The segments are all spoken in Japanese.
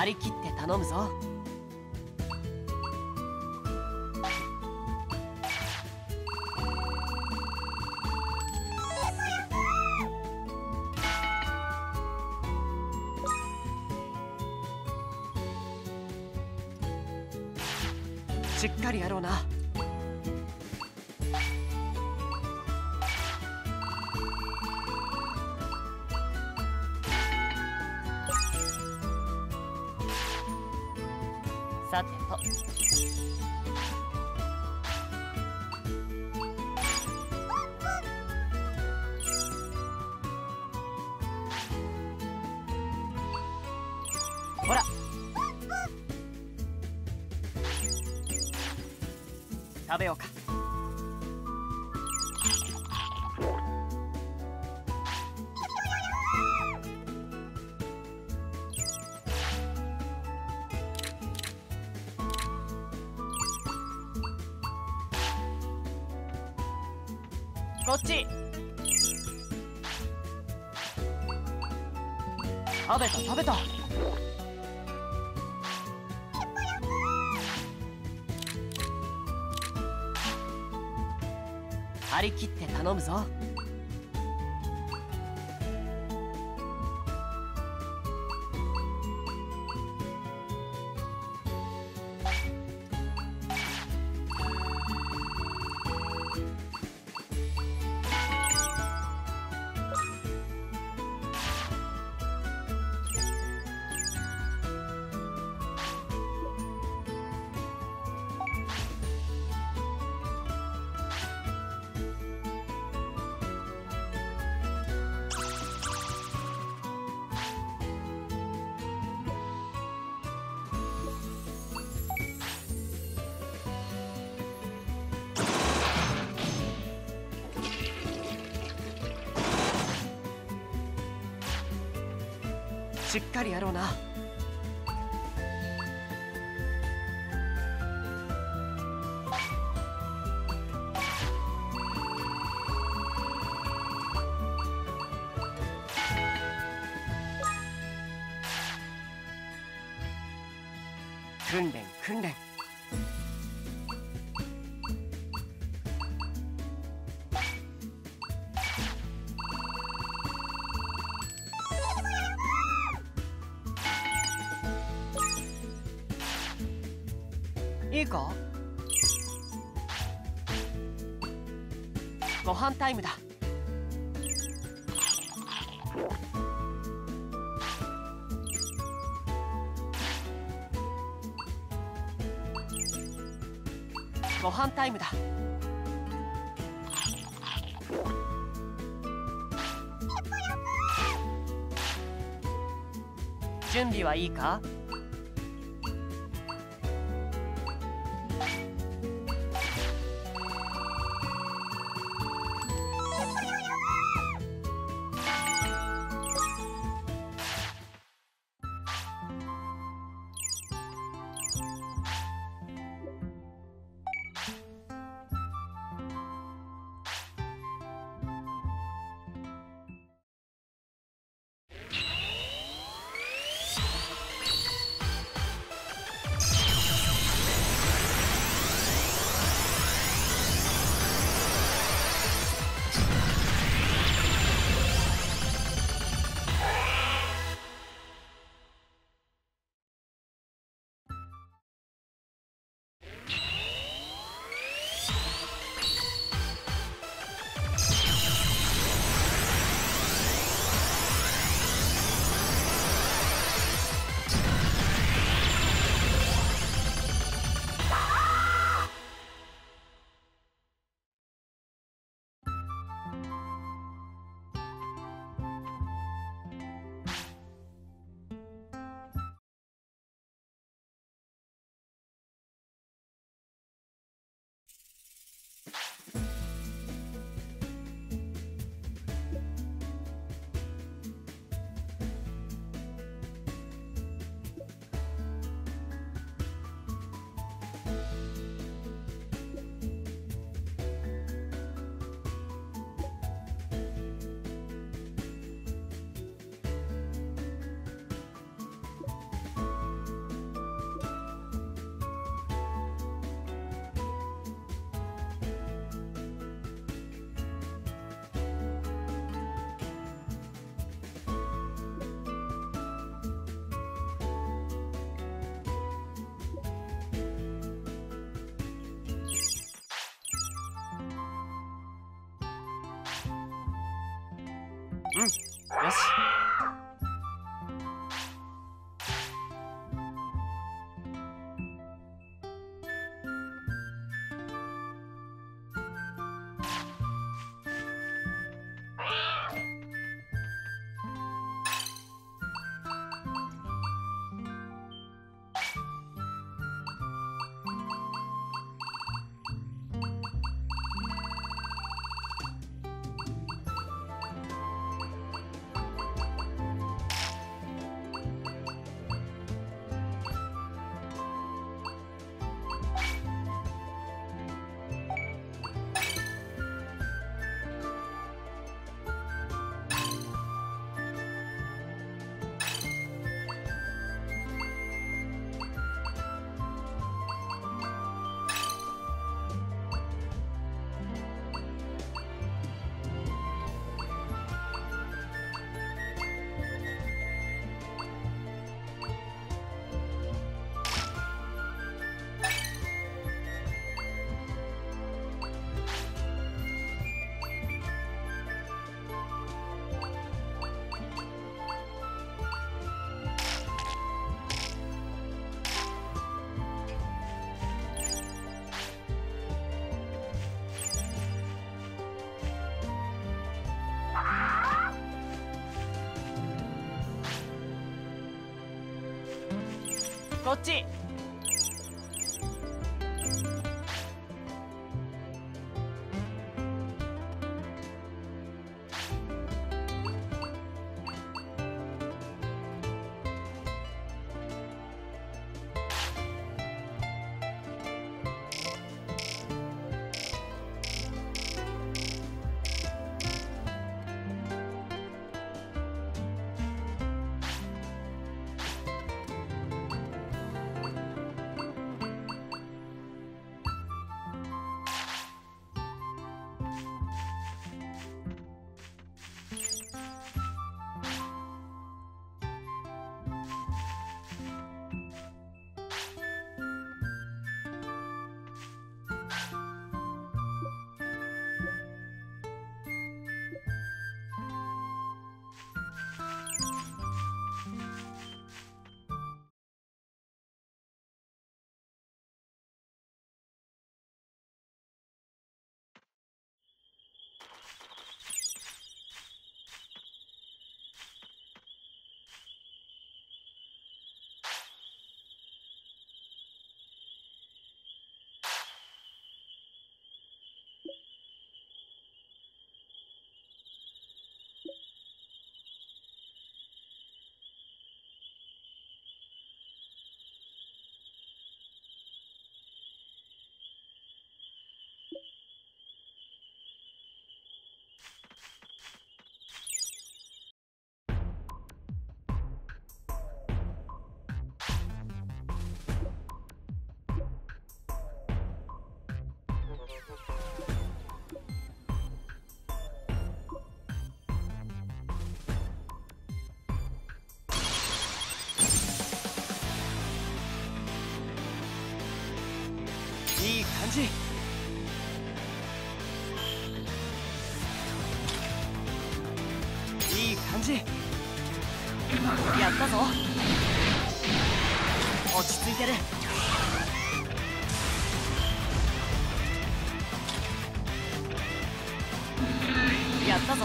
張り切って頼むぞ。しっかりやろうな。ラテとそっち？食べた食べた。張り切って頼むぞ。しっかりやろうな。いいか？ご飯タイムだ。ご飯タイムだ。準備はいいか？うんよしこじ。いい感じ。やったぞ。落ち着いてる。やったぞ。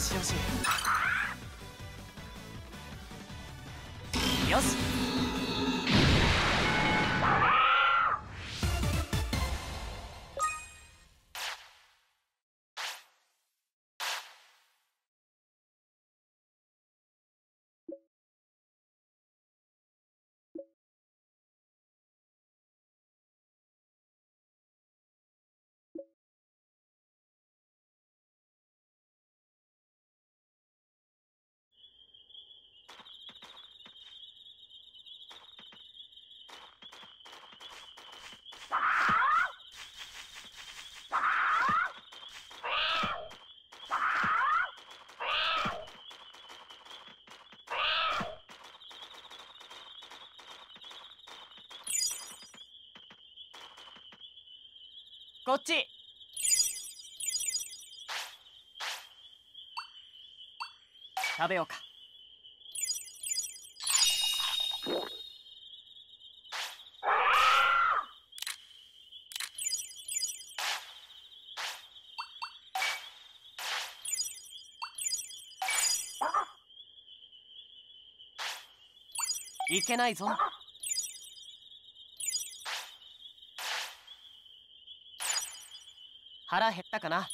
よしよしよこっち。食べようか。いけないぞ。腹減ったかな。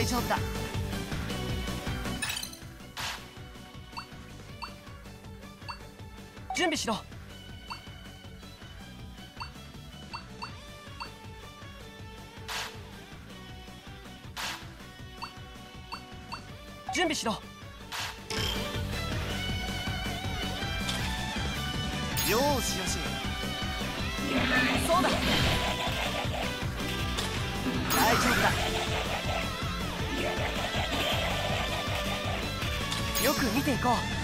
大丈夫だ。準備しろ。準備しろ。よしよし。そうだ。大丈夫だく見ていこう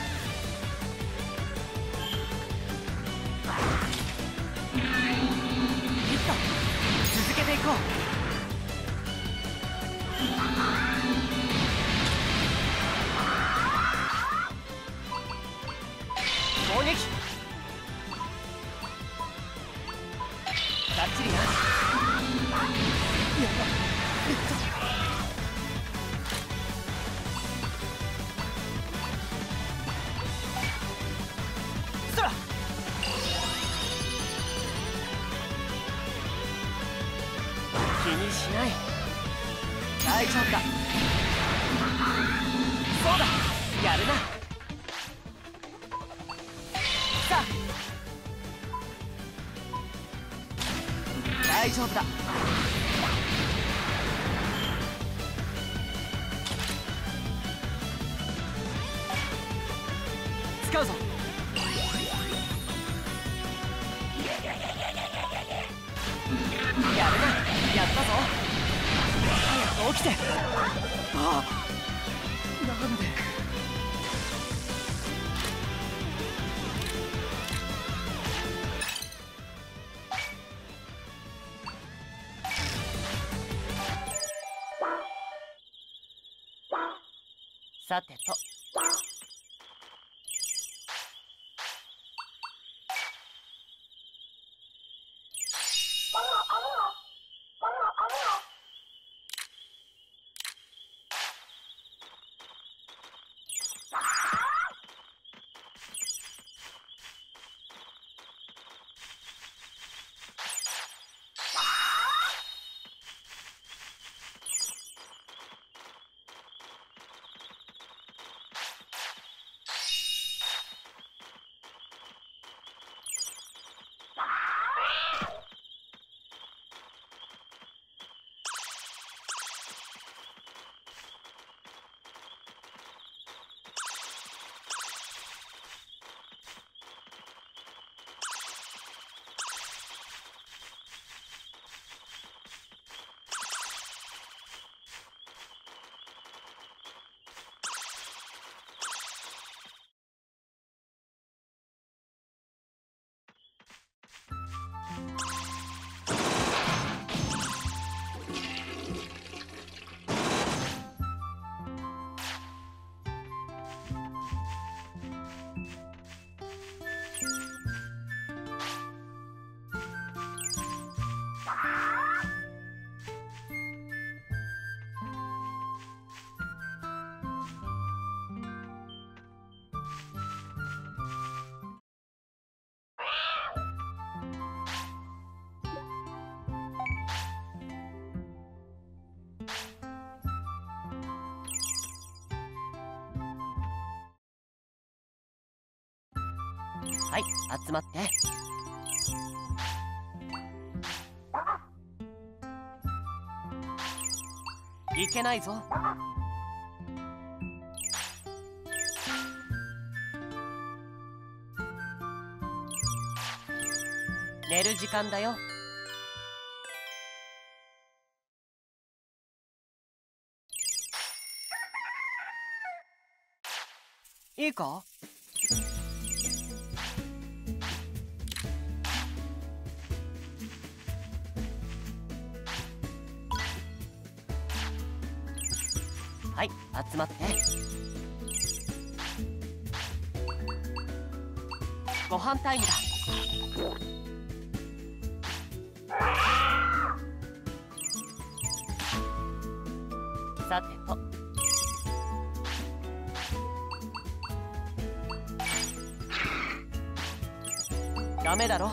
やるな。さあ。大丈夫だ。はい集まって。いけないぞ。寝る時間だよ。いいか？はい集まって。ご飯タイムだ。さてと。ダメだろ。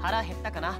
腹減ったかな。